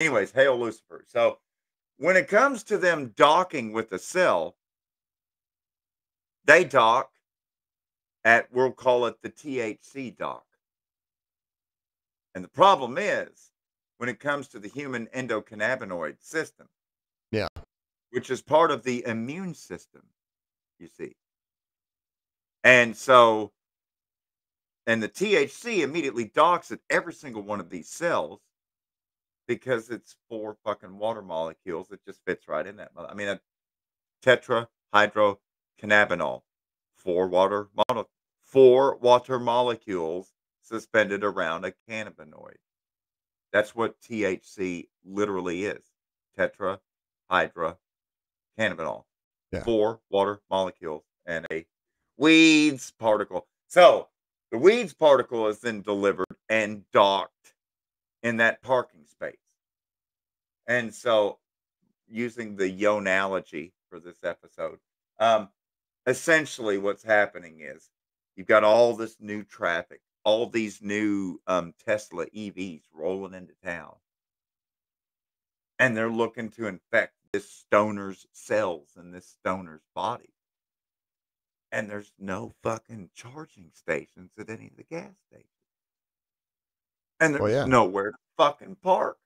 Anyways, hail Lucifer. So when it comes to them docking with the cell, they dock at we'll call it the THC dock. And the problem is when it comes to the human endocannabinoid system. Yeah. Which is part of the immune system, you see. And so and the THC immediately docks at every single one of these cells because it's four fucking water molecules. It just fits right in that. I mean, a tetrahydrocannabinol, four water mono, four water molecules suspended around a cannabinoid. That's what THC literally is. Tetrahydrocannabinol. Yeah. Four water molecules and a weeds particle. So the weeds particle is then delivered and docked in that parking space. And so, using the yonalogy for this episode, um, essentially what's happening is you've got all this new traffic, all these new um, Tesla EVs rolling into town. And they're looking to infect this stoner's cells in this stoner's body. And there's no fucking charging stations at any of the gas stations. And there's Well, yeah. nowhere to fucking park.